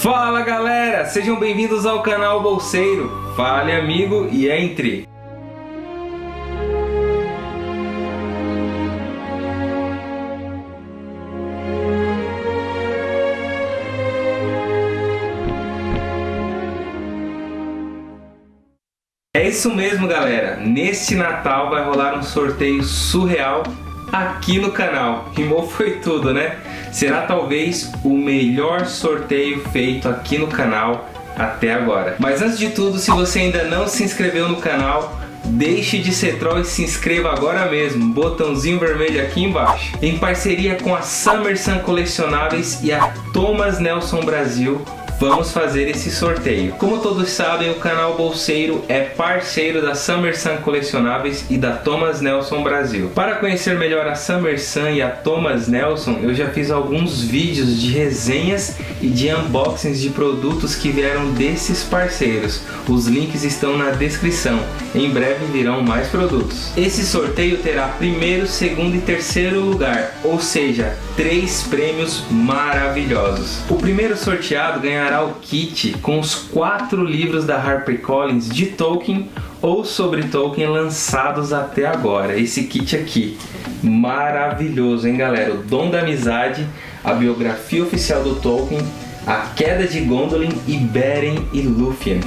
Fala galera, sejam bem-vindos ao canal Bolseiro. Fale amigo e entre. É isso mesmo, galera. Neste Natal vai rolar um sorteio surreal aqui no canal. Rimou foi tudo, né? Será talvez o melhor sorteio feito aqui no canal até agora. Mas antes de tudo, se você ainda não se inscreveu no canal, deixe de ser troll e se inscreva agora mesmo, botãozinho vermelho aqui embaixo. Em parceria com a Summer Sun Colecionáveis e a Thomas Nelson Brasil, vamos fazer esse sorteio. Como todos sabem, o canal Bolseiro é parceiro da Summer Sun Colecionáveis e da Thomas Nelson Brasil. Para conhecer melhor a Summer Sun e a Thomas Nelson, eu já fiz alguns vídeos de resenhas e de unboxings de produtos que vieram desses parceiros. Os links estão na descrição. Em breve virão mais produtos. Esse sorteio terá primeiro, segundo e terceiro lugar, ou seja, três prêmios maravilhosos. O primeiro sorteado ganhará ganhará o kit com os quatro livros da HarperCollins de Tolkien ou sobre Tolkien lançados até agora. Esse kit aqui, maravilhoso, hein, galera? O Dom da Amizade, a biografia oficial do Tolkien, a Queda de Gondolin e Beren e Lúthien.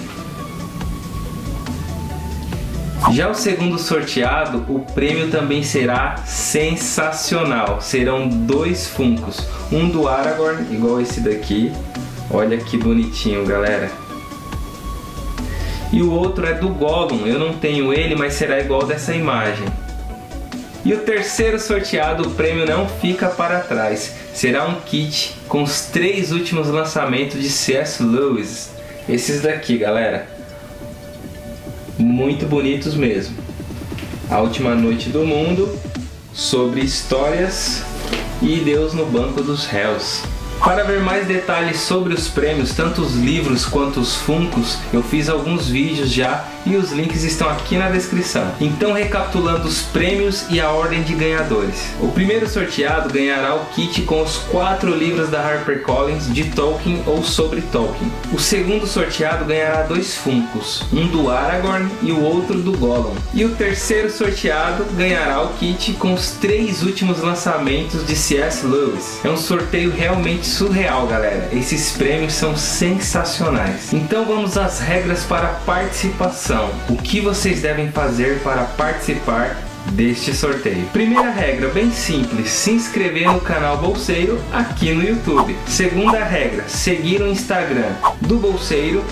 Já o segundo sorteado, o prêmio também será sensacional. Serão dois Funcos, um do Aragorn, igual esse daqui, Olha que bonitinho, galera. E o outro é do Gollum. Eu não tenho ele, mas será igual dessa imagem. E o terceiro sorteado, o prêmio não fica para trás. Será um kit com os três últimos lançamentos de C.S. Lewis. Esses daqui, galera. Muito bonitos mesmo. A Última Noite do Mundo, sobre histórias e Deus no Banco dos Réus. Para ver mais detalhes sobre os prêmios, tanto os livros quanto os funcos, eu fiz alguns vídeos já e os links estão aqui na descrição. Então recapitulando os prêmios e a ordem de ganhadores. O primeiro sorteado ganhará o kit com os quatro livros da HarperCollins de Tolkien ou sobre Tolkien. O segundo sorteado ganhará dois funcos, um do Aragorn e o outro do Gollum. E o terceiro sorteado ganhará o kit com os três últimos lançamentos de C.S. Lewis. É um sorteio realmente surreal, galera. Esses prêmios são sensacionais. Então vamos às regras para participação o que vocês devem fazer para participar deste sorteio. Primeira regra, bem simples, se inscrever no canal Bolseiro aqui no YouTube. Segunda regra, seguir o Instagram do Bolseiro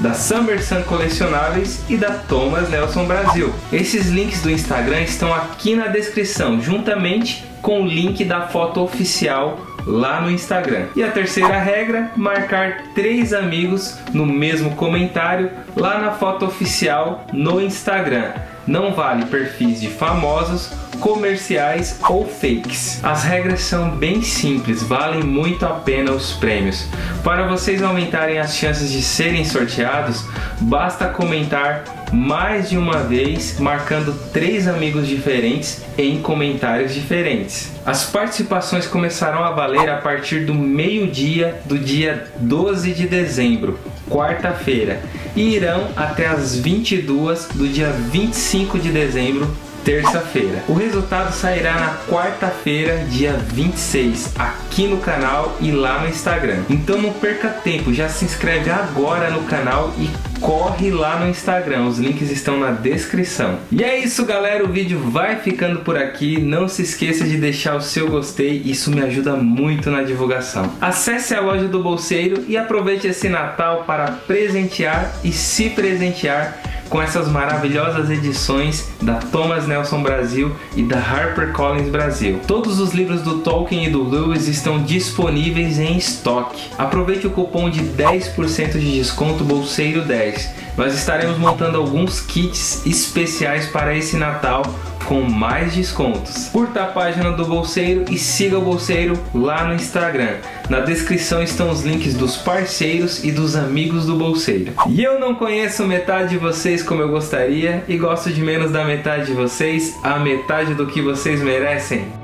da Summer Sun Colecionáveis e da Thomas Nelson Brasil. Esses links do Instagram estão aqui na descrição, juntamente com o link da foto oficial lá no Instagram. E a terceira regra, marcar três amigos no mesmo comentário lá na foto oficial no Instagram. Não vale perfis de famosos, comerciais ou fakes. As regras são bem simples, valem muito a pena os prêmios. Para vocês aumentarem as chances de serem sorteados, basta comentar mais de uma vez, marcando três amigos diferentes em comentários diferentes. As participações começarão a valer a partir do meio-dia do dia 12 de dezembro, quarta-feira, e irão até as 22 do dia 25 de dezembro, terça-feira. O resultado sairá na quarta-feira, dia 26, aqui no canal e lá no Instagram. Então não perca tempo, já se inscreve agora no canal e corre lá no Instagram, os links estão na descrição. E é isso galera, o vídeo vai ficando por aqui, não se esqueça de deixar o seu gostei, isso me ajuda muito na divulgação. Acesse a loja do Bolseiro e aproveite esse Natal para presentear e se presentear com essas maravilhosas edições da Thomas Nelson Brasil e da HarperCollins Brasil. Todos os livros do Tolkien e do Lewis estão disponíveis em estoque. Aproveite o cupom de 10% de desconto Bolseiro 10. Nós estaremos montando alguns kits especiais para esse Natal com mais descontos. Curta a página do Bolseiro e siga o Bolseiro lá no Instagram. Na descrição estão os links dos parceiros e dos amigos do Bolseiro. E eu não conheço metade de vocês como eu gostaria e gosto de menos da metade de vocês, a metade do que vocês merecem.